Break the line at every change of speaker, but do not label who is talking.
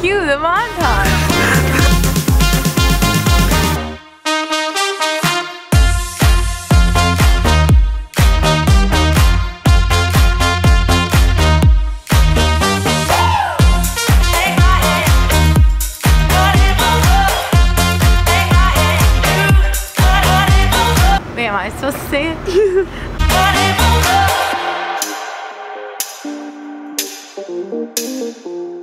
Cue the montage. I supposed to say it?